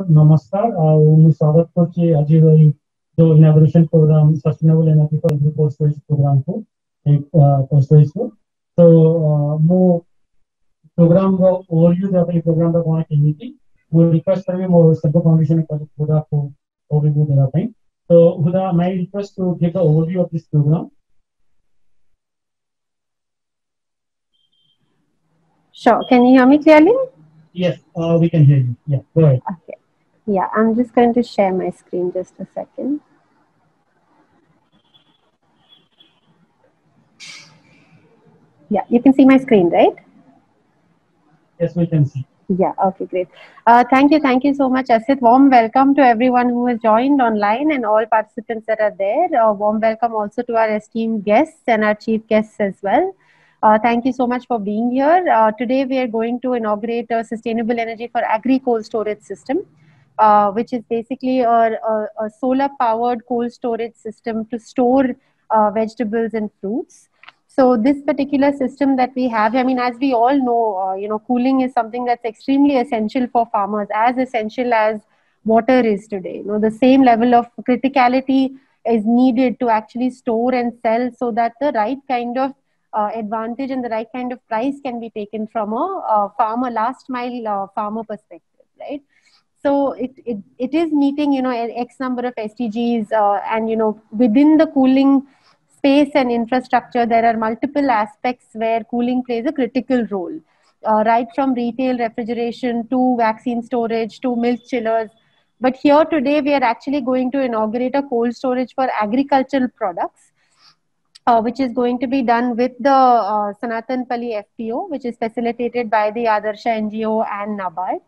नमस्कार स्वागत करछे जो inauguration program sustainable energy for agri course wise program को एक कोर्स वाइज को। तो मो प्रोग्राम रो ओवरव्यू दा पे प्रोग्राम दा कोना केही थी मो रिक्वेस्ट करबे मो सब फाउंडेशन को खुदा को ओवरव्यू देला पे तो खुदा my request to give the overview of this program Sure. Can you hear me clearly yes we can hear you yeah go ahead okay Yeah, I'm just going to share my screen just a second. Yeah, you can see my screen, right? Yes, we can see. Yeah, okay, great. Uh, thank you, thank you so much, Asit. Warm welcome to everyone who has joined online and all participants that are there. Uh, warm welcome also to our esteemed guests and our chief guests as well. Uh, thank you so much for being here. Uh, today we are going to inaugurate a sustainable energy for agri cold storage system, uh, which is basically a, a, a solar powered cold storage system to store uh, vegetables and fruits. So this particular system that we have, I mean, as we all know, uh, you know, cooling is something that's extremely essential for farmers, as essential as water is today. You know, the same level of criticality is needed to actually store and sell so that the right kind of uh, advantage and the right kind of price can be taken from a, farmer last mile uh, farmer perspective right so it, it it is meeting you know x number of sdgs uh, and you know within the cooling space and infrastructure there are multiple aspects where cooling plays a critical role uh, right from retail refrigeration to vaccine storage to milk chillers but here today we are actually going to inaugurate a cold storage for agricultural products uh, which is going to be done with the uh, Sanatan Pali FPO, which is facilitated by the Adarsha NGO and NABARD.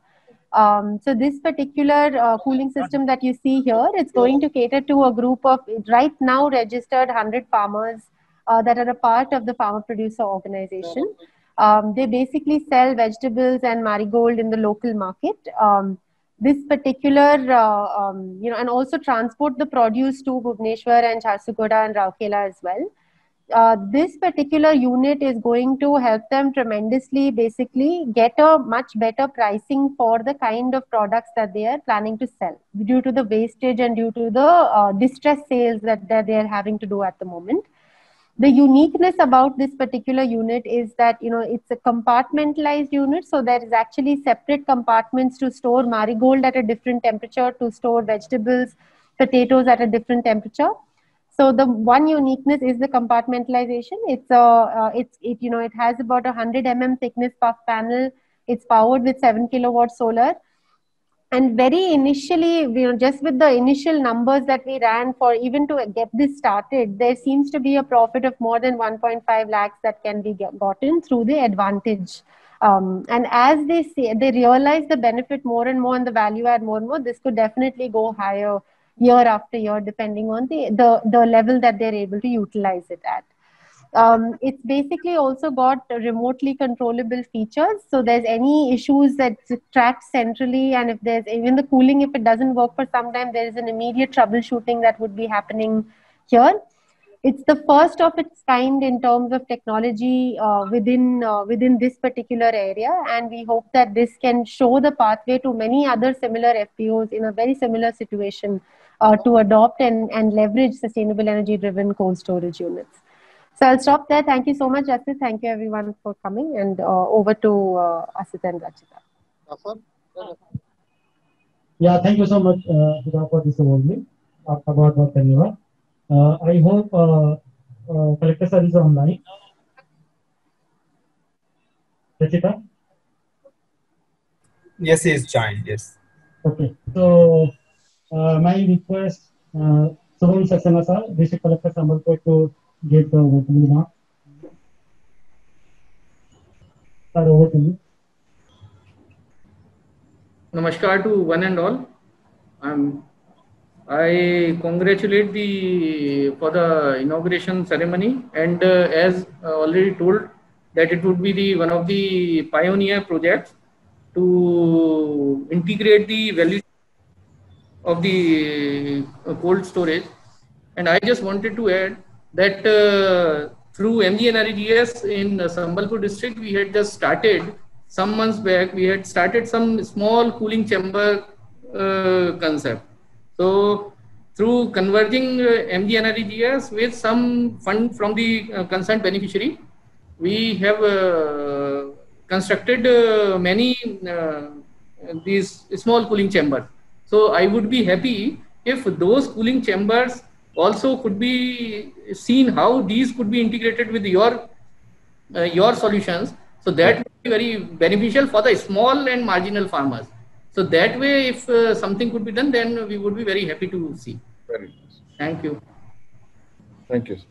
Um, so this particular uh, cooling system that you see here, it's going to cater to a group of right now registered 100 farmers uh, that are a part of the farmer producer organization. Um, they basically sell vegetables and marigold in the local market. Um, this particular, uh, um, you know, and also transport the produce to Bhubaneswar and Jharsuguda and Rourkela as well uh, this particular unit is going to help them tremendously basically get a much better pricing for the kind of products that they are planning to sell due to the wastage and due to the uh, distress sales that, that they are having to do at the moment. The uniqueness about this particular unit is that you know it's a compartmentalized unit so there is actually separate compartments to store marigold at a different temperature to store vegetables potatoes at a different temperature so the one uniqueness is the compartmentalization. It's a, uh, it's it you know it has about a hundred mm thickness puff panel. It's powered with seven kilowatt solar, and very initially, you know, just with the initial numbers that we ran for even to get this started, there seems to be a profit of more than 1.5 lakhs that can be get, gotten through the advantage. Um, and as they see, they realize the benefit more and more and the value add more and more, this could definitely go higher year after year, depending on the, the, the level that they're able to utilize it at. Um, it's basically also got remotely controllable features. So there's any issues that tracked centrally, and if there's even the cooling, if it doesn't work for some time, there is an immediate troubleshooting that would be happening here. It's the first of its kind in terms of technology uh, within uh, within this particular area, and we hope that this can show the pathway to many other similar FPOs in a very similar situation uh, to adopt and, and leverage sustainable energy driven cold storage units. So I'll stop there. Thank you so much, Asit. Thank you everyone for coming and uh, over to uh, Asit and Rachita. Yeah, thank you so much uh, for this overview about what Dhanyavad. Uh, I hope uh, uh, collector sir is online. Rachita? Yes, he is joined. Yes. Okay. So my request, uh, Shubham Saxena sir, District Collector Sambalpur to give the opening remark. Sir, over to you. Namaskar to one and all. Um, I congratulate the for the inauguration ceremony and uh, as uh, already told that it would be the one of the pioneer projects to integrate the value of the uh, cold storage. And I just wanted to add that uh, through MGNREGS in uh, Sambalpur district, we had just started some months back, we had started some small cooling chamber uh, concept. So through converging uh, MGNREGS with some fund from the uh, concerned beneficiary, we have uh, constructed uh, many these small cooling chambers. So I would be happy if those cooling chambers also could be seen how these could be integrated with your uh, your solutions. So that would be very beneficial for the small and marginal farmers. So that way, if uh, something could be done, then we would be very happy to see. Very nice. Thank you. Thank you. sir.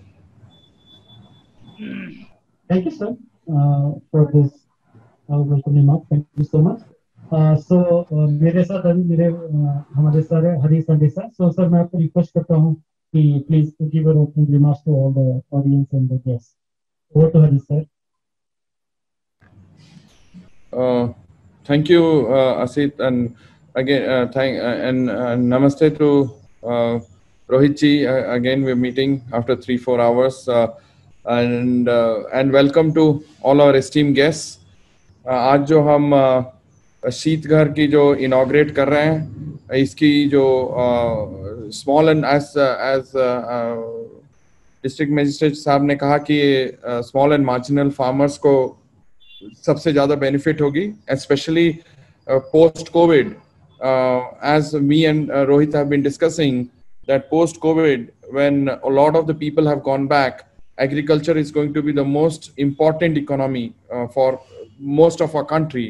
Thank you, sir, uh, for this uh, welcome remark. Thank you so much. So मेरे साथ अभी मेरे हमारे sir है Hari Sande sir so sir मैं आपको request करता हूँ कि please give opening remarks to all the audience and the guest over to Hari sir thank you Asit and again thank and नमस्ते to Rohit ji again we meeting after three four hours and and welcome to all our esteem guest आज जो हम uh, शीत घर की जो inaugurate कर रहे हैं, इसकी जो स्मॉल एंड एज एज डिस्ट्रिक्ट मजिस्ट्रेट साहब ने कहा कि स्मॉल एंड मार्जिनल फार्मर्स को सबसे ज़्यादा बेनिफिट होगी specially post COVID as me and Rohit have been discussing that post COVID when a lot of the people have gone back agriculture is going to be the most important economy for most of a country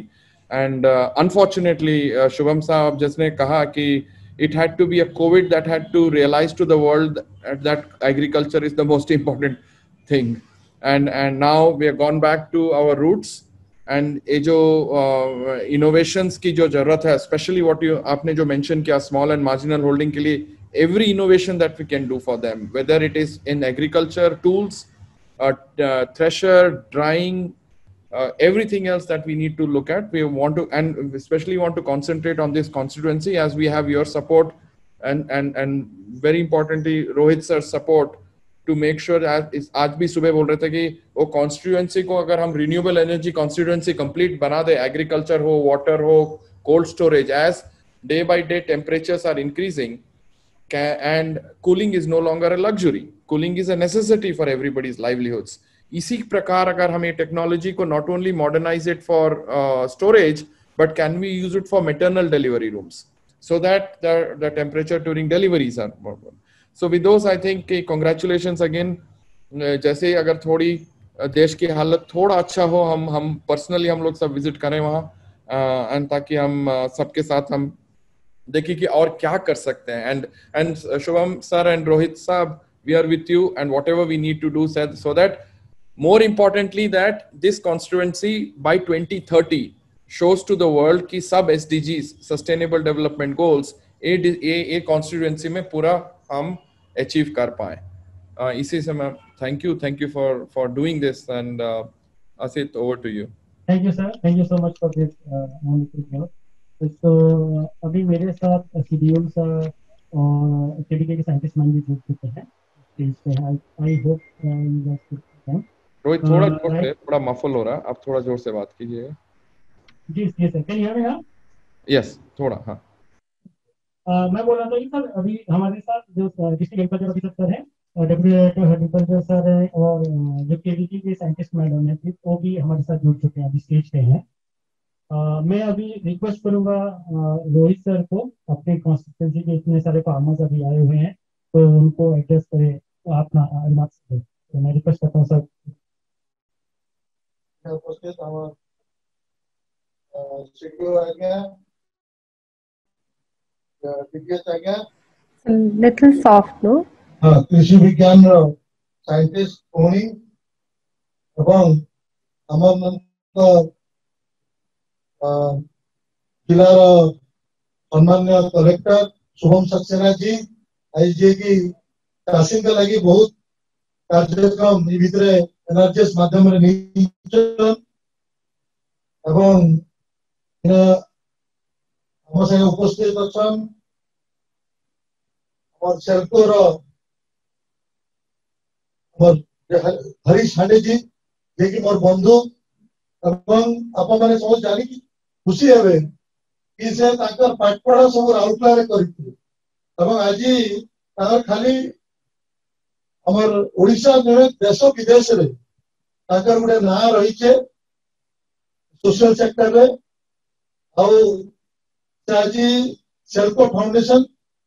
And uh, unfortunately, uh, Shubham Saab जिसने कहा कि it had to be a COVID that had to realize to the world that agriculture is the most important thing. And and now we have gone back to our roots. And ये जो innovations की जो जरूरत है specially what you आपने जो mention किया small and marginal holding के लिए every innovation that we can do for them whether it is in agriculture tools uh, uh, thresher drying uh, everything else that we need to look at we want to and especially want to concentrate on this constituency as we have your support and and and very importantly rohit sir's support to make sure आज भी सुबह बोल रहे थे कि वो constituency को अगर हम रिन्यूएबल एनर्जी कॉन्स्टिट्यूएंसी कंप्लीट बना दे एग्रीकल्चर हो वाटर हो cold storage as day by day temperatures are increasing and cooling is no longer a luxury cooling is a necessity for everybody's livelihoods इसी प्रकार अगर हम टेक्नोलॉजी को not only modernise it for storage but can we use it for maternal delivery rooms so that the, the temperature during deliveries are more. So with those, again. जैसे अगर थोड़ी देश की हालत थोड़ा अच्छा हो हम हम पर्सनली हम लोग सब विज़िट करें वहाँ एंड ताकि हम सबके साथ हम देखिए कि और क्या कर सकते हैं and and Shubham sir and Rohit साहब we are with you and whatever we need to do so that more importantly that this constituency by 2030 shows to the world कि सब SDGs sustainable development goals ए ए ए constituency में पूरा हम achieve कर पाए uh, इसी से मैं thank you thank you for for doing this and uh, Asit over to you thank thank you sir thank you so much for this wonderful work तो अभी मेरे साथ सीडीएम सर और केडीके के साइंटिस्ट मैन भी जुड़ चुके हैं स्टेज पे I hope you guys Rohit थोड़ा Uh, ज़ोर से थोड़ा मफल हो रहा है। आप थोड़ा ज़ोर से बात कीजिएगा जी जी sir can hear me now yes थोड़ा हाँ। अ, मैं बोल रहा था कि सर अभी हमारे साथ जो डिस्ट्रिक्ट एग्रीकल्चर ऑफिसर सर है डेप्यूटी हॉर्टिकल्चर सर है और जो केवीकी के साइंटिस्ट मैडम है फिर वो भी हमारे साथ जुड़ चुके हैं अभी स्टेज पे हैं। मैं अभी रिक्वेस्ट करूँगा रोहित सर को अपने कॉन्स्टिट्यूंसी के इतने सारे फार्मर्स अभी आए हुए हैं तो उनको एड्रेस करें तो अपना रिमार्क्स करें तो मैं रिक्वेस्ट करता हूँ सर उसके सीडीओ आ गया डीपीएस आ गया लिटिल सॉफ्ट नो हाँ कृषि विज्ञान साइंटिस्ट होनी एवं ଆମମାନଙ୍କ ଜିଲ୍ଲାର ସମ୍ମାନୀୟ କଲେକ୍ଟର ଶୁଭମ ସକ୍ସେନା ଜୀ ଆଜି ଯିଏକି ଚାଷୀଙ୍କ ଲାଗି ବହୁତ କାର୍ଯ୍ୟକ୍ରମ ଏ ଭିତରେ ଏନ୍ଆର୍ଜିଏସ୍ ମାଧ୍ୟମରେ ନେଇ এবং আমার সাথে উপস্থিত অছন আমার শেরপুর আমার হরিশ হান্ডেজি যে কি মোর বন্ধু এবং আপন মানে সব জানি খুশি হবে কি সে তাঙ্কর পাঠপড়া সব রাউরকেলারে করিଥିଲେ এবং আজি তার খালি আমার ওড়িশা নয় দেশ বিদেশরে ତାଙ୍କର ଗୋଟେ ନାଁ ରହିଛେ ସୋସିଆଲ ସେକ୍ଟରରେ ଆଉ ସେ ଆଜି ସେଲ୍ଫ ଫାଉଣ୍ଡେସନ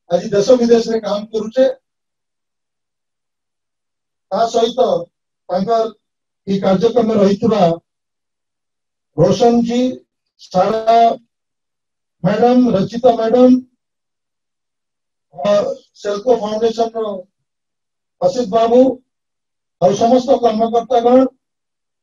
ଆଜି ଦେଶ ବିଦେଶରେ କାମ କରୁଛେ ତା ସହିତ ତାଙ୍କର এই କାର୍ଯ୍ୟକ୍ରମରେ ରହିଥିବା ରୋଶନ ଜି ସାରା ମ୍ୟାଡାମ ରଚିତା ମ୍ୟାଡାମ ସେଲ୍କୋ ଫାଉଣ୍ଡେସନର ଅସିତ ବାବୁ ଆଉ ସମସ୍ତ କର୍ମକର୍ତ୍ତାଗଣ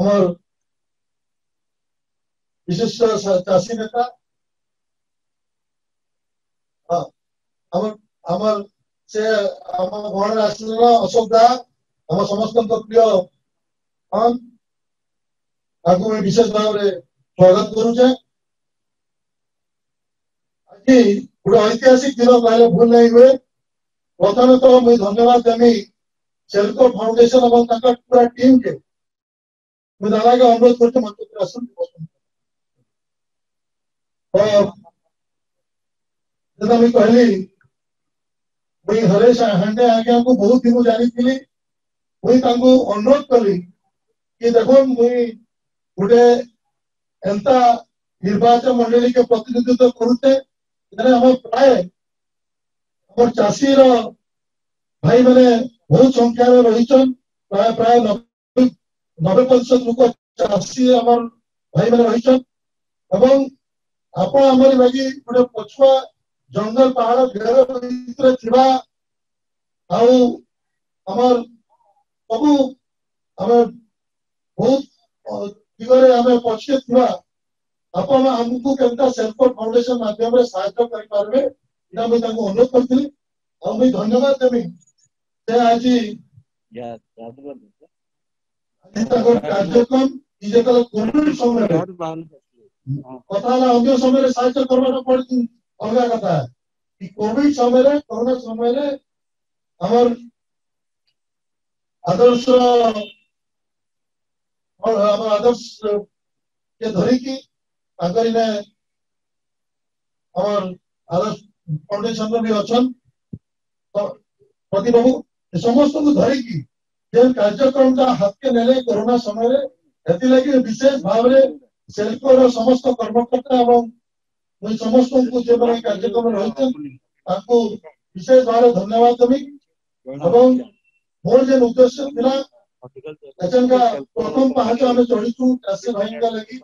ଆମର ବିଶିଷ୍ଟ ଚାଷୀ ନେତା ହଁ ଆମର ଆମର ସେ ଆମ ଗହଣରେ ଆସିଲେ ଅଶୋକ ଦା ଆମ ସମସ୍ତଙ୍କ ପ୍ରିୟ ହଁ ତାକୁ ମୁଁ ବିଶେଷ ଭାବରେ ସ୍ୱାଗତ କରୁଛେ ଆଜି ଗୋଟେ ଐତିହାସିକ ଦିନ କହିଲେ ଭୁଲ ନାହିଁ ହୁଏ ପ୍ରଥମେ ତ ମୁଁ ଧନ୍ୟବାଦ ଦେମି ସେଲ୍କୋ ଫାଉଣ୍ଡେସନ ଏବଂ ତାଙ୍କ ପୁରା ଟିମକେ నేను అలాగే ఆన్ కొట్టి మంచి రాష్ట్రం हरेश हांडे आगे आपको बहुत दिन जानी मुई अनुरोध कली कि देखो मुई गोटे एंता निर्वाचन मंडल के प्रतिनिधित्व करुचे चाषी भाई मैंने बहुत संख्यार रही प्राय प्राय ନବେ ପ୍ରତିଶତ ଲୋକ ଚାଷୀ ଆମର ଭାଇମାନେ ରହିଛନ୍ ଏବଂ ଆପଣ ଆମରି ଲାଗି ଗୋଟେ ପଛୁଆ ଜଙ୍ଗଲ ପାହାଡ ଘେର ଭିତରେ ଥିବା ଆଉ ଆମର ସବୁ ଆମେ ବହୁତ ଦିଗରେ ଆମେ ପଛରେ ଥିବା ଆପଣ ଆମକୁ କେନ୍ତା ସେଲ୍ଫୋର୍ଟ ଫାଉଣ୍ଡେସନ ମାଧ୍ୟମରେ ସାହାଯ୍ୟ କରିପାରିବେ ଏଇଟା ମୁଁ ତାଙ୍କୁ ଅନୁରୋଧ କରିଥିଲି ଆଉ ମୁଁ ଧନ୍ୟବାଦ ଦେବି ସେ ଆଜି ଆଜି ତାଙ୍କର କାର୍ଯ୍ୟକ୍ରମ ଇ ଯେତେବେଳେ କୋଭିଡ ସମୟରେ କଥା ହେଲା ଅନ୍ୟ ସମୟରେ ସାହାଯ୍ୟ କରବାଟା ପଡିଛି ଅଲଗା କଥା ଇ କୋଭିଡ ସମୟରେ କରୋନା ସମୟରେ ଆମର ଆଦର୍ଶ ଆମ ଆଦର୍ଶ କେ ଧରିକି ତାଙ୍କର ଇନେ ଆମର ଆଦର୍ଶ ଫାଉଣ୍ଡେସନର ବି ଅଛନ୍ ପ୍ରତିବାବୁ ସମସ୍ତଙ୍କୁ ଧରିକି ଯେ କାର୍ଯ୍ୟକ୍ରମଟା ହାତକେ ନେଲେ କରୋନା ସମୟରେ ଏଥିଲାଗି ବିଶେଷ ଭାବରେ ସେଲ୍କୋର ସମସ୍ତ କର୍ମକର୍ତ୍ତା ଏବଂ ମୁଁ ସମସ୍ତଙ୍କୁ ଯେଭଳି କାର୍ଯ୍ୟକ୍ରମ ରହିଛନ୍ତି ତାଙ୍କୁ ବିଶେଷ ଭାବରେ ଧନ୍ୟବାଦ ଦେବି ଏବଂ ମୋର ଯେ ଉଦ୍ଦେଶ୍ୟ ଥିଲା ଏଜେଣ୍ଟକା ପ୍ରଥମ ପାହାଚ ଆମେ ଚଢିଛୁ ଚାଷୀ ଭାଇଙ୍କ ଲାଗି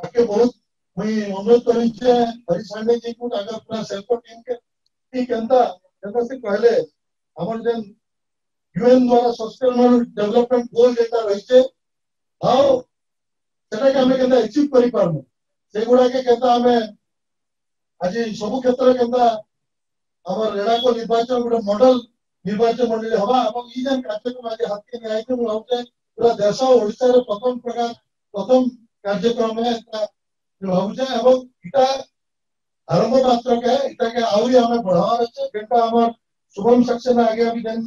ଆଗକେ ବହୁତ ମୁଇଁ ଅନୁରୋଧ କରିଛେ ହରି ସାଣ୍ଡେ ଜି କୁ ତାଙ୍କର ପୁରା ସେଲ୍ଫ ଟିମ୍ କେ କି କେନ୍ତା କେନ୍ତା ସେ କହିଲେ ଆମର ଯେନ୍ ୟୁଏନ ଦ୍ୱାରା ସଷ୍ଟେନେବଲ ଡେଭଲପମେଣ୍ଟ ଗୋଲ ଯେନ୍ତା ରହିଛେ ଆଉ ସେଟାକେ ଆମେ କେନ୍ତା ଆଚିଭ କରିପାରମୁ ସେଗୁଡାକେ କେନ୍ତା ଆମେ ଆଜି ସବୁ କ୍ଷେତ୍ରରେ କେନ୍ତା ଆମର ରେଡାକୋ ନିର୍ବାଚନ ଗୋଟେ ମଡେଲ ନିର୍ବାଚନ ମଣ୍ଡଳୀ ହବା ଏବଂ ଇ ଯେନ୍ କାର୍ଯ୍ୟକ୍ରମ ଆଜି ହାତକେ ନିଆଯାଇଛି ମୁଁ ଭାବୁଛେ ପୁରା ଦେଶ ଓଡିଶାରେ ପ୍ରଥମ ପ୍ରକାର ପ୍ରଥମ କାର୍ଯ୍ୟକ୍ରମ ଭାବୁଛେ ଏବଂ ଇଟା ଆରମ୍ଭ ମାତ୍ରକେ ଏଟାକେ ଆହୁରି ଆମେ ବଢାବାର ଅଛେ ଯେନ୍ଟା ଆମର ଶୁଭମ ସକ୍ସେନା ଆଜ୍ଞା ବି ଯେନ୍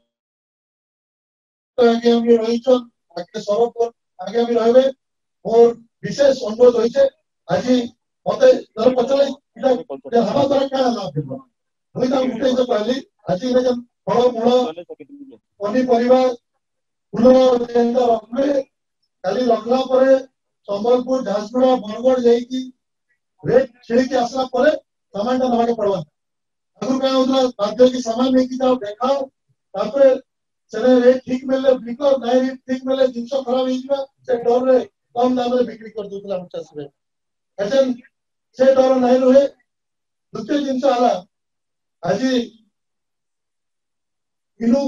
ଆଜ୍ଞା ବି ରହିଛନ୍ ଆଗେ ସରବ ଆଜ୍ଞା ବି ରହିବେ ମୋର ବିଶେଷ ଅନୁରୋଧ ହୋଇଛେ ଆଜି ମତେ ଧର ପଚାରିଲେ ଏଇଟା ହେବା ଦ୍ୱାରା କାଣା ଲାଭ ହେବ ମୁଇଁ ତାଙ୍କୁ ଗୋଟେ ଜିନିଷ କହିଲି ଆଜି ଏଇଟା ଯେନ୍ ଫଳ ମୂଳ ପନିପରିବା ଫୁଲ ଯେନ୍ତା ରଖିବେ କାଲି ରଖିଲା ପରେ ସମ୍ବଲପୁର ଝାରସୁଗୁଡା ବରଗଡ଼ ଯାଇକି ରେଟ୍ ଖେଳିକି ଆସିଲା ପରେ ସାମାନଟା ନେବାକୁ ପଡବା ଆଗରୁ କାଁ ହଉଥିଲା ବାଧ୍ୟ ହେଇକି ସାମାନ ନେଇକି ଯାଅ ଦେଖାଅ ତାପରେ ସେଟା ରେଟ୍ ଠିକ ମିଳିଲେ ବିକ ନାଇଁ ରେଟ୍ ଠିକ ମିଳିଲେ ଜିନିଷ ଖରାପ ହେଇଯିବା ସେ ଡରରେ କମ ଦାମରେ ବିକ୍ରି କରିଦଉଥିଲା ଆମ ଚାଷୀ ଭାଇ ଏସେନ୍ ସେ ଡର ନାହିଁ ରୁହେ ଦ୍ୱିତୀୟ ଜିନିଷ ହେଲା ଆଜି ଇନୁ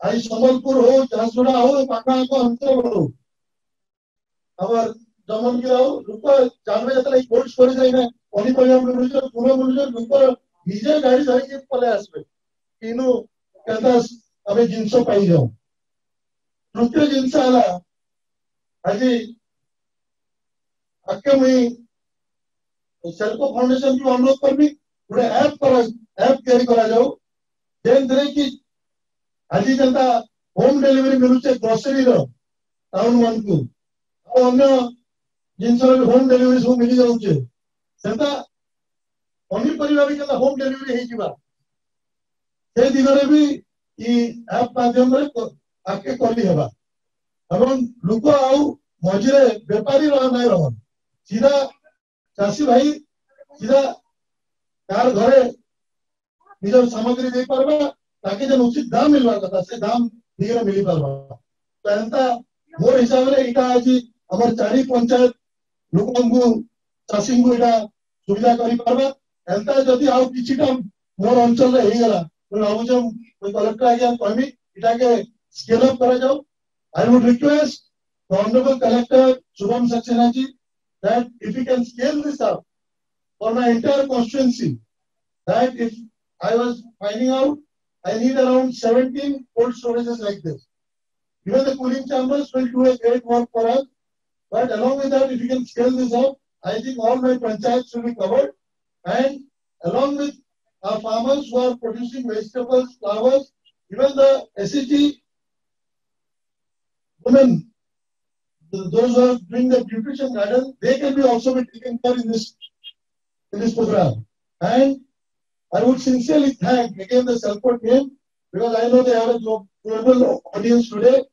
ଆଜି ସମ୍ବଲପୁର ହଉ ଝାରସୁଗୁଡା ହଉ ପାଖ ଆଖ ଅଞ୍ଚଳ ହଉ ଆମର ଜମନଗିରି ହଉ ଲୋକ ଜାଣିବେ ଯେତେବେଳେ କୋଲ୍ଡ ଷ୍ଟୋରେଜ ଏଇନା ପନିପରିବା ମିଳୁଛି ଫୁଲ ମିଳୁଛି ଲୋକ ନିଜେ ଗାଡି ଧରିକି ପଳେଇ ଆସିବେ ଇନୁ କେନ୍ତା ଆମେ ଜିନିଷ ପାଇଯାଉ ତୃତୀୟ ଜିନିଷ ହେଲା ଆଜି ଆଗକେ ମୁଇଁ ସେଲ୍ଫ ଫାଉଣ୍ଡେସନ କୁ ଅନୁରୋଧ କରିବି ଗୋଟେ ଆପ୍ କରା ଆପ୍ ତିଆରି କରାଯାଉ ଯେନ୍ଥିରେ କି ଆଜି ଯେନ୍ତା ହୋମ ଡେଲିଭରି ମିଳୁଛେ ଗ୍ରୋସରୀର ଟାଉନ ମାନଙ୍କୁ ଆଉ ଅନ୍ୟ ଜିନିଷର ବି ହୋମ ଡେଲିଭରି ସବୁ ମିଳି ଯାଉଛେ ସେନ୍ତା ପନିପରିବା ବି କେନ୍ତା ହୋମ ଡେଲିଭରି ହେଇଯିବା ସେ ଦିଗରେ ବି ଇ ଆପ୍ ମାଧ୍ୟମରେ ଆଗକେ କରି ହେବା ଏବଂ ଲୋକ ଆଉ ମଝିରେ ବେପାରୀ ରହ ନାଇଁ ରହନ ସିଧା ଚାଷୀ ଭାଇ ସିଧା ତାର ଘରେ ନିଜର ସାମଗ୍ରୀ ଦେଇପାରବା ତାକେ ଯେନ୍ ଉଚିତ ଦାମ ମିଲବାର କଥା ସେ ଦାମ ଦିଗରେ ମିଳି ପାରବା ତ ଏନ୍ତା ମୋର ହିସାବରେ ଏଇଟା ଆଜି ଆମର ଚାରି ପଞ୍ଚାୟତ ଲୋକଙ୍କୁ ଚାଷୀଙ୍କୁ ଏଇଟା ସୁବିଧା କରିପାରବା ଏନ୍ତା ଯଦି ଆଉ କିଛିଟା ମୋର ଅଞ୍ଚଳରେ ହେଇଗଲା I would request আমি এটাকে স্কেল আপ করা যাও I would request honourable collector Shubham Saxenaji that if you can scale this up for my entire that if I was finding out I need around 17 cold storages like this. Even the cooling chambers will do a great work for us. But along with that, if you can scale this up, I think all my panchayats will be covered. And along with uh, farmers who are producing vegetables, flowers, even the SET women, the, those who are doing the nutrition garden, they can be also be taken care in this in this program. And I would sincerely thank again the support team because I know they have a global audience today.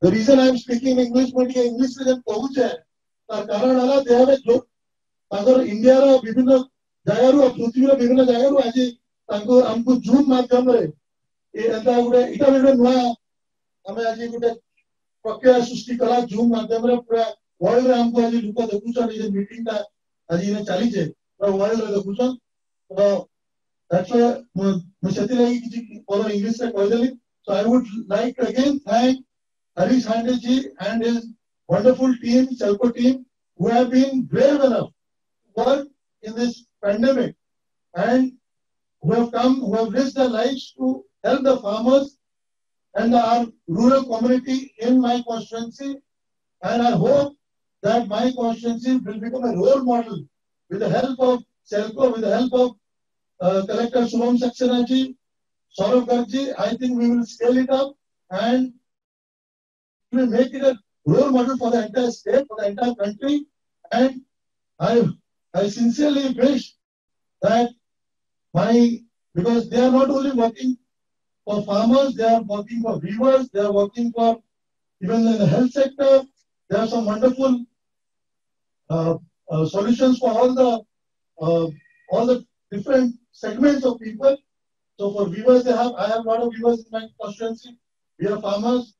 The reason I am speaking English media, English medium पहुँच है तार कारण आला they have a global अगर India रा विभिन्न ଜାଗାରୁ ଆଉ ପୃଥିବୀର ବିଭିନ୍ନ ଜାଗାରୁ ଆଜି ତାଙ୍କୁ ଆମକୁ ଜୁମ୍ ମାଧ୍ୟମରେ ଏ ଏନ୍ତା ଗୋଟେ ଏଇଟା ବି ଗୋଟେ ନୂଆ ଆମେ ଆଜି ଗୋଟେ ପ୍ରକ୍ରିୟା ସୃଷ୍ଟି କଲା ଜୁମ୍ ମାଧ୍ୟମରେ ପୁରା ୱାର୍ଲଡରେ ଆମକୁ ଆଜି ଲୋକ ଦେଖୁଛନ୍ ଏଇ ଯେ ମିଟିଂଟା ଆଜି ଏଇନେ ଚାଲିଛେ ପୁରା ୱାର୍ଲଡରେ ଦେଖୁଛନ୍ ତ that's why ମୁଁ ମୁଁ ସେଥିଲାଗି କିଛି ପଦ ଇଂଲିଶରେ କହିଦେଲି so I would like to again thank Harish Hande ji and his wonderful team, Selco team, who have been brave enough to work in this pandemic and who have come, who have risked their lives to help the farmers and our rural community in my constituency. And I hope that my constituency will become a role model with the help of Selco, with the help of uh, Collector Shubham Saxena ji, Saurabh Garg I think we will scale it up and we will make it a role model for the entire state, for the entire country. And I, I sincerely wish that my, because they are not only working for farmers, they are working for weavers, they are working for even in the health sector. There are some wonderful uh, uh, solutions for all the uh, all the different segments of people. So for weavers, they have I have a lot of weavers in my constituency. We are farmers.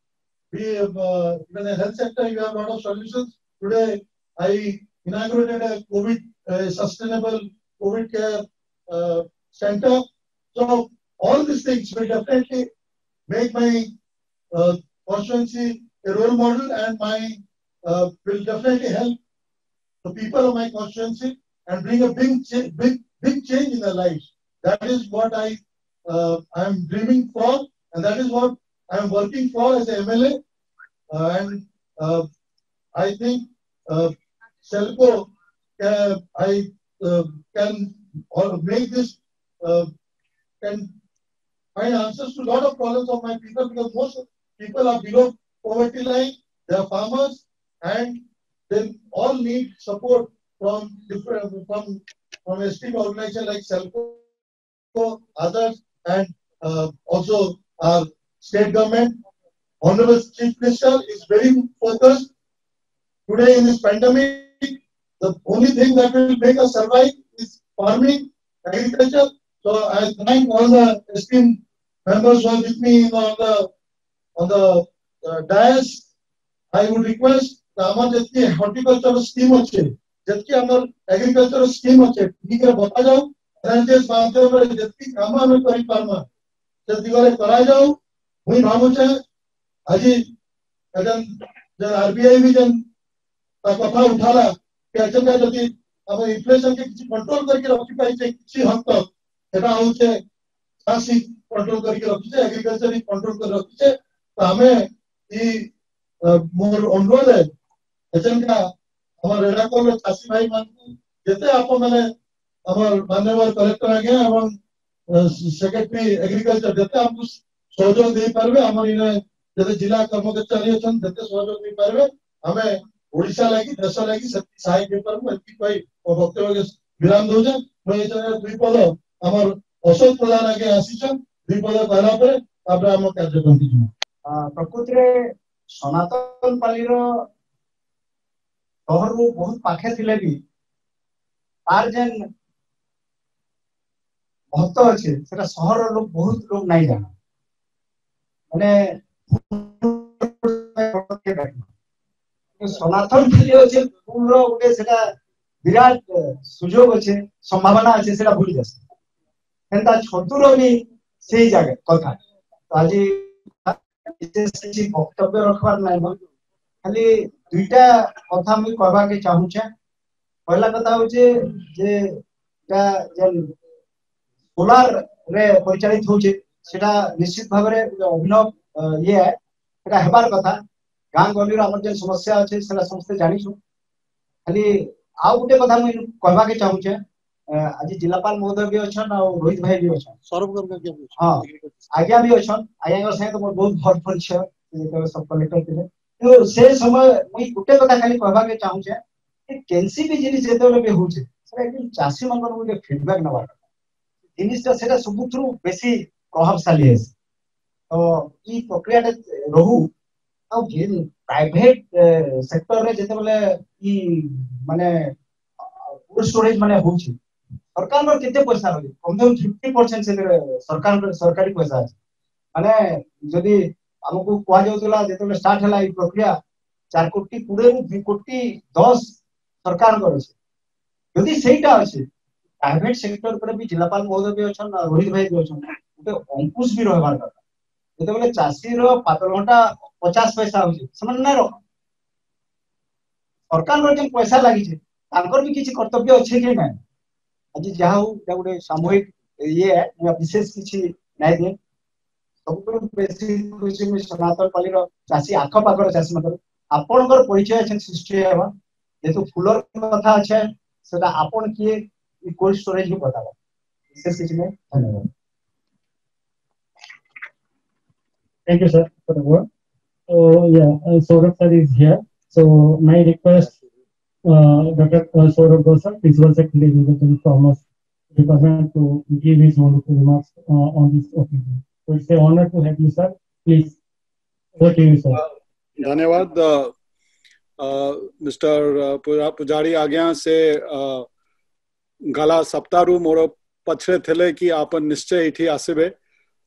We have uh, even in the health sector, you have a lot of solutions. Today, I inaugurated a COVID uh, sustainable COVID care uh, center. So all these things will definitely make my uh, constituency a role model and my uh, will definitely help the people of my constituency and bring a big big big change in their lives. That is what I uh, am dreaming for, and that is what I am working for as a MLA. Uh, and uh, I think uh, Selco uh, I uh, can make this uh, can find answers to a lot of problems of my people because most people are below poverty line, they are farmers, and they all need support from different from from esteemed organization like Selco, others, and uh, also our state government. Honorable Chief Minister is very focused today in this pandemic. The only thing that will make us survive is farming, agriculture. So I thank all the esteemed members who are with me on the on the uh, dais. I would request আমার horticulture scheme scheme jetki amar agriculture scheme scheme আছে bata jao বতা যাও রাজ্যের মাধ্যমে যেতকি কাম আমি করি পারমা সে দিগরে করা যাও মুই ভাবুছে আজি এজন যে আরবিআই বি যেন ta kotha uthala ଏଜେଣ୍ଡା ଯଦି ଆମ ଇନଫ୍ଲେସନ କେ କିଛି କଣ୍ଟ୍ରୋଲ କରିକି ରଖିପାରିଛେ କିଛି ହଦ ତକ ସେଟା ହଉଛେ ଚାଷୀ କଣ୍ଟ୍ରୋଲ କରିକି ରଖିଛେ ଏଗ୍ରିକଲଚର କଣ୍ଟ୍ରୋଲ କରି ରଖିଛେ ତ ଆମେ ଇ ମୋର ଅନୁରୋଧ ଏଜେଣ୍ଡା ଆମର ରେଡାକୋର ଚାଷୀ ଭାଇ ମାନଙ୍କୁ ଯେତେ ଆପଣମାନେ ଆମର ମାନ୍ୟବର କଲେକ୍ଟର ଆଜ୍ଞା ଏବଂ ସେକ୍ରେଟାରୀ ଏଗ୍ରିକଲଚର ଯେତେ ଆମକୁ ସହଯୋଗ ଦେଇପାରିବେ ଆମର ଇନେ ଯେତେ ଜିଲ୍ଲା କର୍ମଚାରୀ ଅଛନ୍ତି ଯେତେ ସହଯୋଗ ଦେଇପାରିବେ ଆମେ ଓଡିଶା ଲାଗି ଦେଶ ଲାଗି ସେତିକି ସାହାଯ୍ୟ ହେଇପାରିବୁ ଏତିକି କହି ମୋ ବକ୍ତବ୍ୟ ବିରାମ ଦଉଛେ ମୁଁ ଏଇ ଦୁଇ ପଦ ଆମର ଅଶୋକ ପ୍ରଧାନ ଆଜ୍ଞା ଆସିଛନ୍ ଦୁଇ ପଦ କହିଲା ପରେ ତାପରେ ଆମ କାର୍ଯ୍ୟକ୍ରମ ଯିବୁ ପ୍ରକୃତିରେ ସନାତନ ପାଲିର ସହରରୁ ବହୁତ ପାଖେ ଥିଲେ ବି ତାର ଯେନ୍ ମହତ୍ଵ ଅଛି ସେଟା ସହରର ଲୋକ ବହୁତ ଲୋକ ନାଇଁ ଜାଣ ମାନେ ସନାତନ ପାଲି ଅଛି ସ୍କୁଲର ଗୋଟେ ସେଟା ବିରାଟ ସୁଯୋଗ ଅଛି ସମ୍ଭାବନା ଅଛି ସେଟା ଭୁଲି ଯାସ ହେନ୍ତା ଛତୁର ବି ସେଇ ଜାଗା କଥା ଆଜି କିଛି ବକ୍ତବ୍ୟ ରଖବାର ନାହିଁ ଖାଲି ଦୁଇଟା କଥା ମୁଇଁ କହିବାକେ ଚାହୁଁଛେ ପହିଲା କଥା ହଉଛି ଯେ ଏଟା ଯେନ୍ ସୋଲାର ରେ ପରିଚାଳିତ ହଉଛି ସେଟା ନିଶ୍ଚିତ ଭାବରେ ଅଭିନବ ଇଏ ସେଟା ହେବାର କଥା ଗାଁ ଗହଳିର ଆମର ଯେନ୍ ସମସ୍ୟା ଅଛି ସେଟା ସମସ୍ତେ ଜାଣିଛୁ ଖାଲି ଆଉ ଗୋଟେ କଥା ମୁଇଁ କହିବାକେ ଚାହୁଁଛେ ଆଜି ଜିଲ୍ଲାପାଳ ମହୋଦୟ ବି ଅଛନ୍ ଆଉ ରୋହିତ ଭାଇ ବି ଅଛନ୍ ହଁ ଆଜ୍ଞା ବି ଅଛନ୍ ଆଜ୍ଞାଙ୍କ ସାଙ୍ଗେ ତ ମୋର ବହୁତ ଭଲ ପରିଚୟ ଯେତେବେଳେ ସବ୍ କଲେକ୍ଟର ଥିଲେ କିନ୍ତୁ ସେ ସମୟ ମୁଇଁ ଗୋଟେ କଥା ଖାଲି କହିବାକେ ଚାହୁଁଛେ କେନ୍ସି ବି ଜିନିଷ ଯେତେବେଳେ ବି ହଉଛି ସେଟା ଏକଦମ ଚାଷୀ ମାନଙ୍କର ଗୋଟେ ଫିଡବ୍ୟାକ୍ ନେବାର କଥା ଜିନିଷଟା ସେଟା ସବୁଥିରୁ ବେଶୀ ପ୍ରଭାବଶାଳୀ ହେସି ତ ଇ ପ୍ରକ୍ରିୟାଟା ରହୁ प्राइवेट सेक्टर रे जेतेबेले ई माने कोल्ड स्टोरेज माने होउछि सरकार रो केते पैसा रही कम से कम 50% से सरकार सरकारी पैसा अछि माने जदि हमको कुआ जाउतला जेतेबेले स्टार्ट हला ई प्रक्रिया 4 कोटी 20 रु 2 कोटी 10 सरकार करछ जदि सेटा अछि प्राइवेट सेक्टर पर भी जिलापाल महोदय भी अछन रोहित भाई भी अछन गोटे अंकुश भी रहबार ଯେତେବେଳେ ଚାଷୀର ପାତଳ ଘଣ୍ଟା ପଚାଶ ପଇସା ହଉଛି ସେମାନେ ନାଇଁ ରଖ ସରକାରଙ୍କର ଯେନ୍ ପଇସା ଲାଗିଛି ତାଙ୍କର ବି କିଛି କର୍ତ୍ତବ୍ୟ ଅଛି କି ନାହିଁ ଆଜି ଯାହା ହଉ ଏଇଟା ଗୋଟେ ସାମୂହିକ ଇଏ ବିଶେଷ କିଛି ନାଇଁ ଦିଏ ସବୁଠୁ ବେଶୀ ଖୁସି ମୁଁ ସନାତନ ପାଲିର ଚାଷୀ ଆଖପାଖର ଚାଷୀ ମାନଙ୍କର ଆପଣଙ୍କର ପରିଚୟ ଅଛି ସୃଷ୍ଟି ହେବା ଯେହେତୁ ଫୁଲର କଥା ଅଛି ସେଟା ଆପଣ କିଏ କୋଲ୍ଡ ଷ୍ଟୋରେଜ ବି ବତାବ ବିଶେଷ କିଛି ନାହିଁ ଧନ୍ୟବାଦ Thank you, sir, for the word. So, yeah, uh, Saurabh sir is here. So, my request, uh, Dr. Saurabh Gosar, Principal Secretary of the Commerce Department, to give his wonderful remarks uh, on this occasion. So, it's an honor to have you, sir. Please, over to you, sir. धन्यवाद mister Pujari आज्ञा से गला सप्ताह मोर पछरे थे कि आपन निश्चय ये आसबे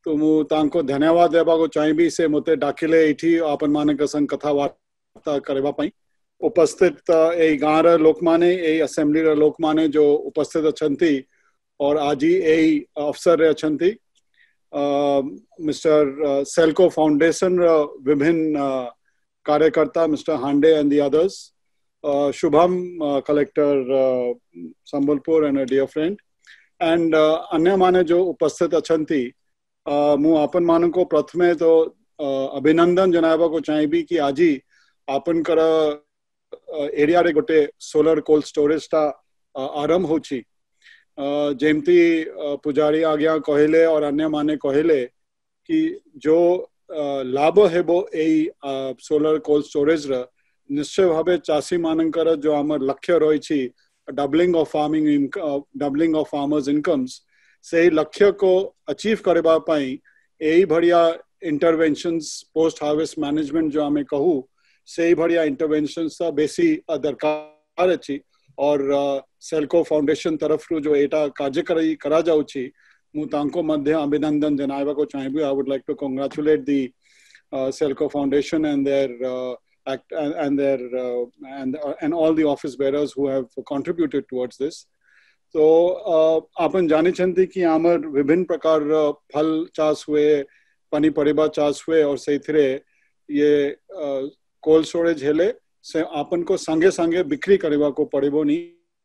तो मुझे धन्यवाद देवा को चाहे भी से मत डाकिले आपन मान संग कथबार्ता करवाई उपस्थित ए गाँव रोक माने असेंबली लोक माने जो उपस्थित अच्छा और आज ये अवसर अच्छा मिस्टर सेल्को फाउंडेशन विभिन्न कार्यकर्ता mister Hande and the others Shubham collector Sambalpur and dear friend, and अन्य माने जो उपस्थित अच्छा मु आपन को प्रथमे तो अभिनंदन जनाबा को चाहे कि आज आपन कर एरिया रे गोटे सोलर कोल स्टोरेज ता आरंभ होची। जेमती पुजारी आज्ञा कहले और अन्य माने कहले कि जो लाभ हेब ए सोलर कोल स्टोरेज रा, निश्चय भावे चासी मानकर जो आम लक्ष्य रही doubling of farming doubling of farmers incomes से लक्ष्य को अचीव पाई यही भड़िया इंटरवेंशंस पोस्ट हार्वेस्ट मैनेजमेंट जो आम कहू से भड़िया इंटरवेंशंस बेसी दरकार अच्छी और सेल्को फाउंडेशन तरफ़ जो एटा कार्यकारी करा जाउची मु अभिनंदन जनाइबाको चाहेबी I would like to congratulate the Selco foundation and their uh, and uh, and all the office bearers who have contributed towards this. तो आपन जाने छंती कि आमर विभिन्न प्रकार फल चाष हुए पनीपरिबा चाष हुए और ସେଇଥିରେ ये କୋଲ୍ଡ ଷ୍ଟୋରେଜ ହେଲେ ସେ ଆପଣଙ୍କୁ ସାଙ୍ଗେ ସାଙ୍ଗେ ବିକ୍ରି କରିବାକୁ ପଡ଼ିବନି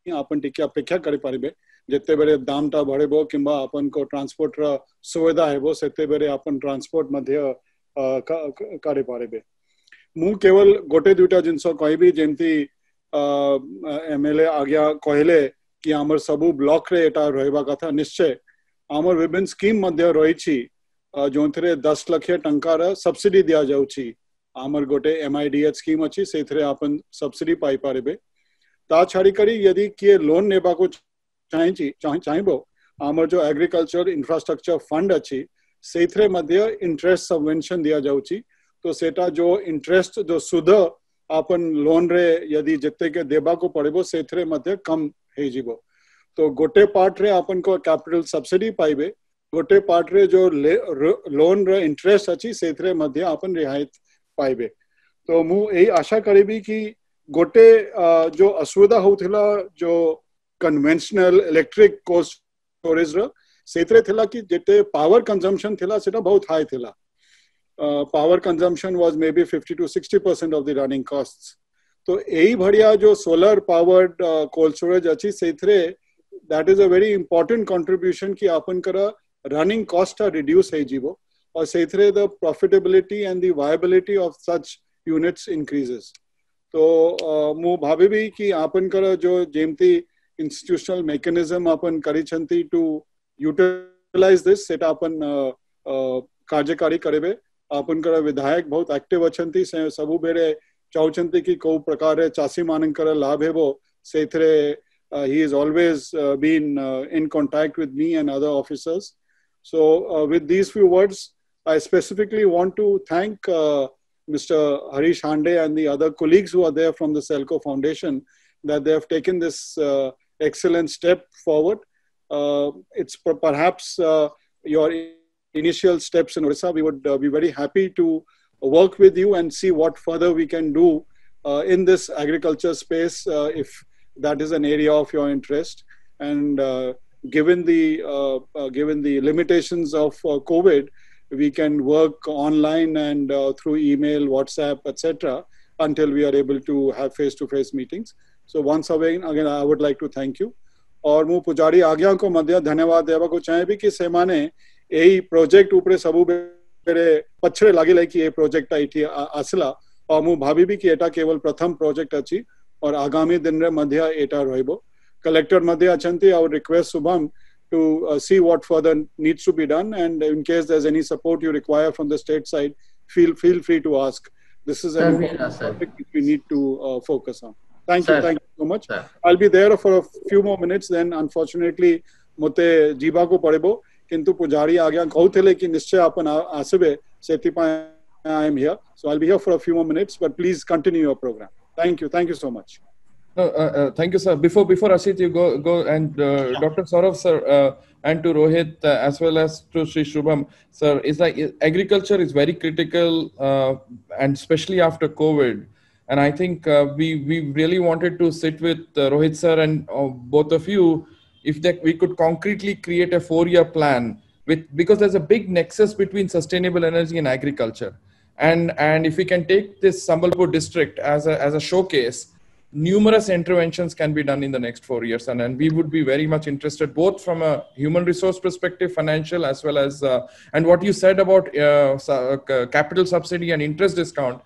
ଆପଣ ଟିକେ ଅପେକ୍ଷା କରିପାରିବେ ଯେତେବେଳେ ଦାମଟା ବଢ଼ିବ କିମ୍ବା ଆପଣଙ୍କ ଟ୍ରାନ୍ସପୋର୍ଟର ସୁବିଧା ହେବ ସେତେବେଳେ ଆପଣ ଟ୍ରାନ୍ସପୋର୍ଟ ମଧ୍ୟ କରିପାରିବେ ମୁଁ କେବଳ ଗୋଟେ ଦୁଇଟା ଜିନିଷ କହିବି ଯେମିତି ଏମଏଲଏ ଆଜ୍ଞା କହିଲେ कि आम सब ब्लक रहा कथा निश्चय। आम विभिन्न स्कीम रही जो थे दस लक्ष ट सबसीडी दि जाऊँगी आमर गोटे एमआईडीएच स्कीम अछि स्कीम आपन से पाई पारबे। ता छाड़ी करी यदि किए लोन ने चाहब, आमर जो एग्रीकल्चर इंफ्रास्ट्रक्चर फंड अच्छी से इंटरेस्ट सबवेंशन दिया जाऊँगी तो सेटा जो इंटरेस्ट जो सुध आपन लोन रे यदि जत्ते के देवा को पड़बो, सेथरे मध्य कम हे जीवो तो गोटे पार्ट रे आपन को कैपिटल सब्सिडी पाइबे गोटे पार्ट रे जो लोन रे इंटरेस्ट अछि सेथरे मध्य आपन रिहायत पाइबे तो मु एही आशा करिबी कि गोटे जो असुविधा होथिला जो कन्वेंशनल इलेक्ट्रिक कोस्ट स्टोरेज रो सेथरे थिला कि जेते पावर कंजम्पशन थिला सेटा बहुत हाई थिला uh, power consumption was maybe 50 to 60 percent of the running costs. तो यही बढ़िया जो सोलर पावर्ड कोल्ड स्टोरेज अच्छी सेथरे that is a very important contribution कि आपन करा रनिंग कॉस्ट रिड्यूस है जीवो और सेथरे the profitability and the viability of such units increases तो मु भाभी भी कि आपन करा जो जेमती इंस्टीट्यूशनल मेकानिज्म अपन करी छंती टू यूटिलाइज दिस सेटा अपन कार्यकारी करेबे आपनकर विधायक बहुत एक्टिव अछंती सबु बेरे ଚାହୁଁଛନ୍ତି କି Chasi ପ୍ରକାରରେ ଚାଷୀମାନଙ୍କର ଲାଭ ହେବ ସେଇଥିରେ Uh, he has always uh, been uh, in contact with me and other officers. So, uh, with these few words, I specifically want to thank Mr. Harish Hande and the other colleagues who are there from the Selco Foundation that they have taken this excellent step forward. it's perhaps your initial steps in Orissa. We would be very happy to work with you and see what further we can do uh, in this agriculture space uh, if that is an area of your interest. And uh, given the uh, uh, given the limitations of uh, COVID, we can work online and through email, WhatsApp, etc. Until we are able to have face-to-face meetings. So once again, again, I would like to thank you. और मु पुजारी आज्ञा को मध्य धन्यवाद देवा को चाहे भी कि सेमा यही प्रोजेक्ट ऊपर सबू बेरे ପଛରେ ଲାଗିଲା କି ଏ ପ୍ରୋଜେକ୍ଟଟା ଏଠି ଆସିଲା ଆଉ ମୁଁ ଭାବିବି କି ଏଟା କେବଳ ପ୍ରଥମ ପ୍ରୋଜେକ୍ଟ ଅଛି और आगामी दिन रे मध्य एटा रहइबो कलेक्टर मध्य अछंती I would request Subham to uh, see what further needs to be done and in case there's any support you require from the state side feel feel free to ask this is an topic which we need to uh, focus on thank you thank you so much Sir. i'll be there for a few more minutes then unfortunately ମତେ ଯିବାକୁ ପଡ଼ିବ କିନ୍ତୁ ପୂଜାରୀ ଆଜ୍ଞା କହୁଥିଲେ କି ନିଶ୍ଚୟ ଆପଣ ଆସିବେ Sethipa, I am here. So I'll be here for a few more minutes, but please continue your program. Thank you. Thank you so much. No, uh, uh thank you, sir. Before before Ashit, you go go and uh, yeah. Dr. Saurabh, sir, uh, and to Rohit as well as to Sri Shubham, sir. It's like agriculture is very critical, and especially after COVID and I think uh, we we really wanted to sit with uh, Rohit sir and uh, both of you if they, we could concretely create a four-year plan with because there's a big nexus between sustainable energy and agriculture. And and if we can take this Sambalpur district as a as a showcase numerous interventions can be done in the next four years. And, and we would be very much interested both from a human resource perspective financial as well as uh, and what you said about uh, capital subsidy and interest discount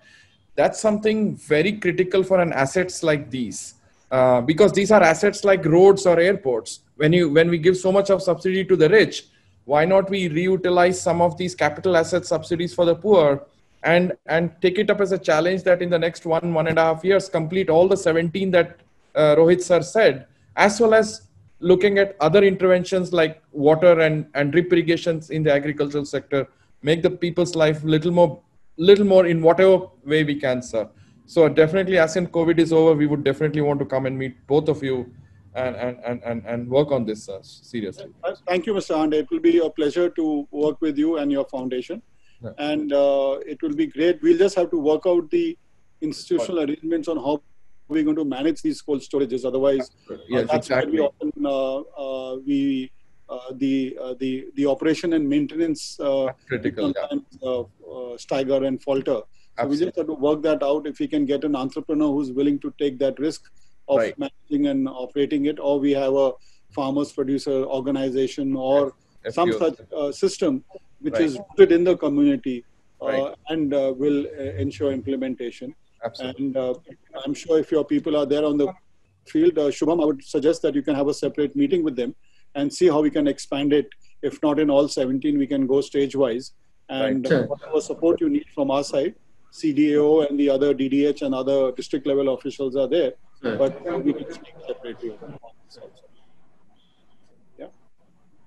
that's something very critical for an assets like these. Uh, because these are assets like roads or airports. When you when we give so much of subsidy to the rich why not we reutilize some of these capital asset subsidies for the poor and and take it up as a challenge that in the next one one and a half years complete all the 17 that uh, rohit sir said as well as looking at other interventions like water and and drip irrigations in the agricultural sector make the people's life little more little more in whatever way we can sir. So definitely, as in COVID is over, we would definitely want to come and meet both of you and and and and, and work on this uh, seriously. Thank you, Mr. Hande. It will be a pleasure to work with you and your foundation, Yeah. and uh, it will be great. We'll just have to work out the institutional arrangements on how we're going to manage these cold storages. Otherwise, uh, Yes, that's why exactly. we often uh, uh, we uh, the uh, the the operation and maintenance uh, Critical, yeah. uh, uh, stagger and falter. So we just have to work that out. If we can get an entrepreneur who's willing to take that risk of Right. managing and operating it, or we have a farmers producer organization or some FPO. such uh, system which Right. is rooted in the community uh, Right. and uh, will uh, ensure implementation. Absolutely. And uh, I'm sure if your people are there on the field, uh, Shubham, I would suggest that you can have a separate meeting with them and see how we can expand it. If not in all 17, we can go stage wise. And Right. Uh, whatever support you need from our side, CDAO and the other DDH and other district level officials are there. Sure. But we can speak separately. on this also.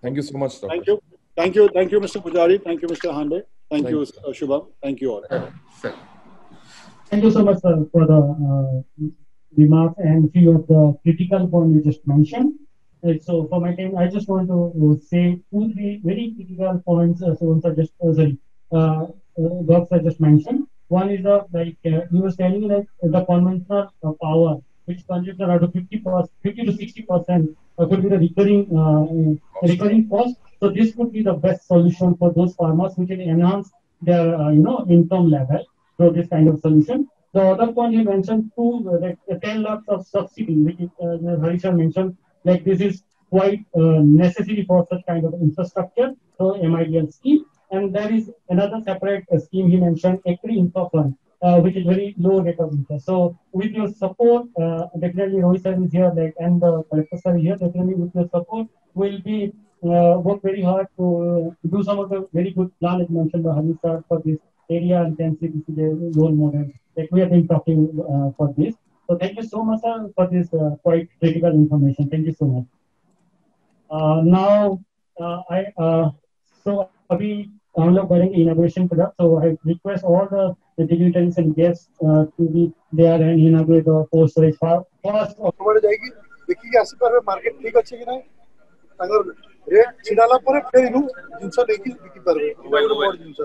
Thank you so much, Dr. Thank you. Thank you. Thank you, Mr. Pujari. Thank you, Mr. Hande. Thank, Thank you, uh, Shubham. Thank you all. Sir. Thank you so much sir, for the uh, remarks and few of the critical points you just mentioned. Uh, so for my time, I just want to uh, say two, three very critical points. Uh, so sir just uh, sorry, uh, uh, Doc sir just mentioned. One is the like uh, you were saying like the conventional uh, power, which consumes around 50 percent, 50 to 60 percent, uh, could be the recurring uh, uh, recurring cost. So this would be the best solution for those farmers who can enhance their uh, you know income level through this kind of solution. The other point you mentioned too, uh, like the 10 lakhs of subsidy, which is, uh, Harisha mentioned, like this is quite uh, necessary for such kind of infrastructure, so MIDL scheme. And there is another separate uh, scheme he mentioned, Equity Infra Fund, uh, which is very low rate of interest. So with your support, uh, definitely Rohit sir is here, like, and the collector sir is here, definitely with your support, will be uh, work very hard to uh, do some of the very good plan as mentioned by Hari sir for this area and can see this is a role model. Like we have been talking uh, for this. So thank you so much sir, for this uh, quite critical information. Thank you so much. Uh, now uh, I uh, so अभी हम लोग करेंगे inauguration programme. So I request all the, the dignitaries and guests uh, to be there and inaugurate the post storage for first of ସବୁଆଡେ ଯାଇକି ଦେଖିକି ଆସିପାରିବେ market ଠିକ ଅଛି କି ନାହିଁ ତାଙ୍କର ରେଟ୍ ଛିଡାଲା ପରେ ଫେର ଇନୁ ଜିନିଷ ନେଇକି ବିକି ପାରିବେ ଏଇଟା ଗୋଟେ ବଡ ଜିନିଷ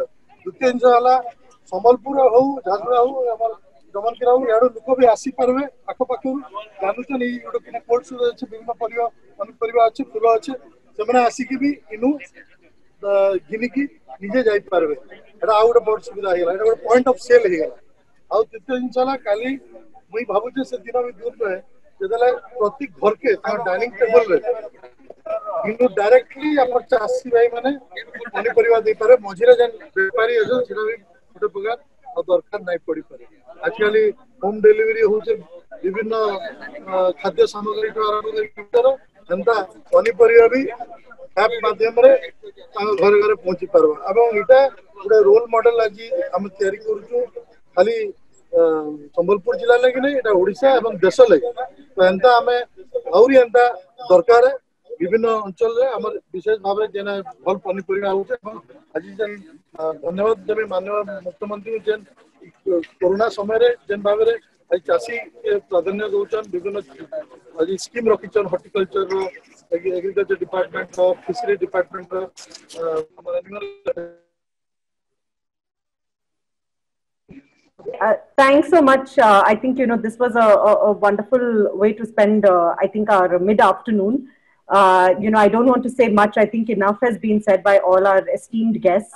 ଦ୍ୱିତୀୟ ଜିନିଷ ହେଲା ସମ୍ବଲପୁର ହଉ ଝାରସୁଗୁଡା ହଉ ଆମର ଦମନକିରା ହଉ ଇଆଡୁ ଲୋକ ବି ଆସିପାରିବେ ଆଖପାଖରୁ ଜାଣୁଛନ୍ତି ଏଇ ଗୋଟେ କିନା କୋଲ୍ଡ ଷ୍ଟୋରେଜ ଅଛି ବିଭିନ୍ନ ପରିବା ପନିପରିବା ଅଛି ଫୁଲ ଅଛି ସେମାନେ ଆସିକି ବି ଇନୁ ଅ, ଘିନିକି ନିଜେ ଯାଇପାରିବେ ଏଇଟା ଆଉ ଗୋଟେ ବଡ ସୁବିଧା ହେଇଗଲା ଏଇଟା ଗୋଟେ ପଏଣ୍ଟ ଅଫ ସେଲ୍ ହେଇଗଲା ଆଉ ତୃତୀୟ ଜିନିଷ ହେଲା କାଲି ମୁଇଁ ଭାବୁଛି ସେ ଦିନ ବି ଦୂର ନୁହେଁ ଯେତେବେଳେ ପ୍ରତି ଘରକେ ତାଙ୍କ ଡାଇନିଂ ଟେବଲରେ କିନ୍ତୁ ଡାଇରେକ୍ଟଲି ଆମର ଚାଷୀ ଭାଇ ମାନେ ପନିପରିବା ଦେଇପାରେ ମଝିରେ ଯେନ୍ ବେପାରୀ ଅଛନ୍ ସେଟା ବି ଗୋଟେ ପ୍ରକାର ଆଉ ଦରକାର ନାଇଁ ପଡିପାରେ ଆଜିକାଲି ହୋମ ଡେଲିଭରି ହଉଛି ବିଭିନ୍ନ ଅ, ଖାଦ୍ୟ ସାମଗ୍ରୀଠୁ ଆରମ୍ଭ କରି ଭିତର ଏନ୍ତା ପନିପରିବା ବି ଆପ୍ ମାଧ୍ୟମରେ ତାଙ୍କ ଘରେ ଘରେ ପହଞ୍ଚି ପାରବା ଏବଂ ଏଇଟା ଗୋଟେ ରୋଲ ମଡେଲ ଆଜି ଆମେ ତିଆରି କରୁଛୁ ଖାଲି ଅ, ସମ୍ବଲପୁର ଜିଲ୍ଲା ଲାଗି ନାହିଁ ଏଇଟା ଓଡ଼ିଶା ଏବଂ ଦେଶ ଲାଗି ତ ଏନ୍ତା ଆମେ ଆହୁରି ଏନ୍ତା ଦରକାର ବିଭିନ୍ନ ଅଞ୍ଚଳରେ ଆମର ବିଶେଷ ଭାବରେ ଯେନ୍ ଭଲ ପନିପରିବା ହଉଛି ଏବଂ ଆଜି ଯେନ୍ ଅ, ଧନ୍ୟବାଦ ଦେବି ମାନ୍ୟ ମୁଖ୍ୟମନ୍ତ୍ରୀ ଯେନ୍ କରୋନା ସମୟରେ ଯେନ୍ ଭାବରେ ଆଜି ଚାଷୀ ପ୍ରାଧାନ୍ୟ ଦଉଛନ୍ ବିଭିନ୍ନ ଆଜି scheme ରଖିଛନ୍ horticulture agriculture department fishery department ଆମର animal Uh, thanks so much. Uh, I think you know this was a, a, a wonderful way to spend. Uh, I think our mid afternoon. Uh, you know, I don't want to say much. I think enough has been said by all our esteemed guests.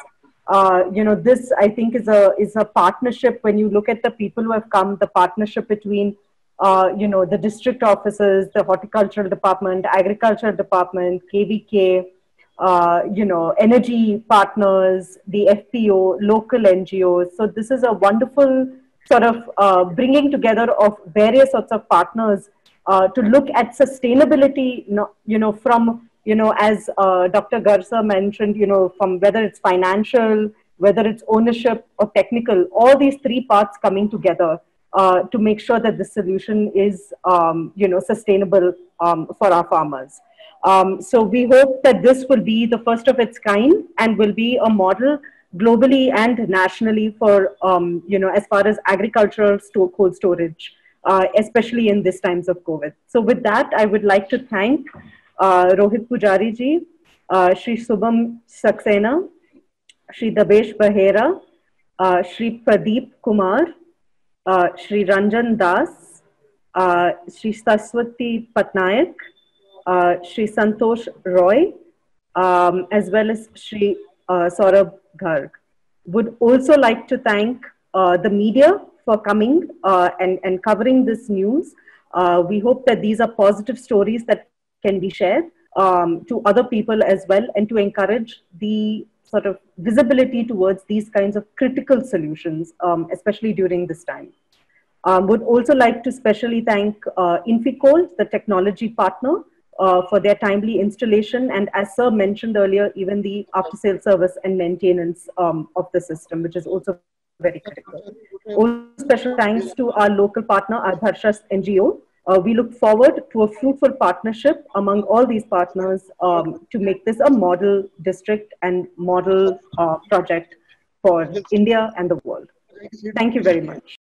Uh, you know, this I think is a is a partnership. When you look at the people who have come, the partnership between uh, you know the district offices, the horticultural department, agricultural department, KVK, uh, you know, energy partners, the FPO, local NGOs. So this is a wonderful sort of uh, bringing together of various sorts of partners uh, to look at sustainability, you know, from, you know, as uh, Dr. Garg mentioned, you know, from whether it's financial, whether it's ownership or technical, all these three parts coming together uh, to make sure that the solution is, um, you know, sustainable um, for our farmers. Um, so we hope that this will be the first of its kind and will be a model globally and nationally for, um, you know, as far as agricultural store, cold storage, uh, especially in these times of COVID. So with that, I would like to thank Rohit Pujari ji, Shri Shubham Saxena, Shri Debesh Behera, Shri Pradeep Kumar, Shri Ranjan Das, Shri Saswati Patnaik, Shri Santosh Roy, um, as well as Shri uh, Saurabh Garg. Would also like to thank uh, the media for coming uh, and, and covering this news. We hope that these are positive stories that can be shared um, to other people as well and to encourage the sort of visibility towards these kinds of critical solutions, um, especially during this time. Um, would also like to specially thank uh, Inficold, the technology partner, uh, for their timely installation and as sir mentioned earlier, even the after sales service and maintenance um, of the system, which is also very critical. Also special thanks to our local partner, Adharshas NGO. Uh, we look forward to a fruitful partnership among all these partners um, to make this a model district and model uh, project for India and the world. Thank you very much.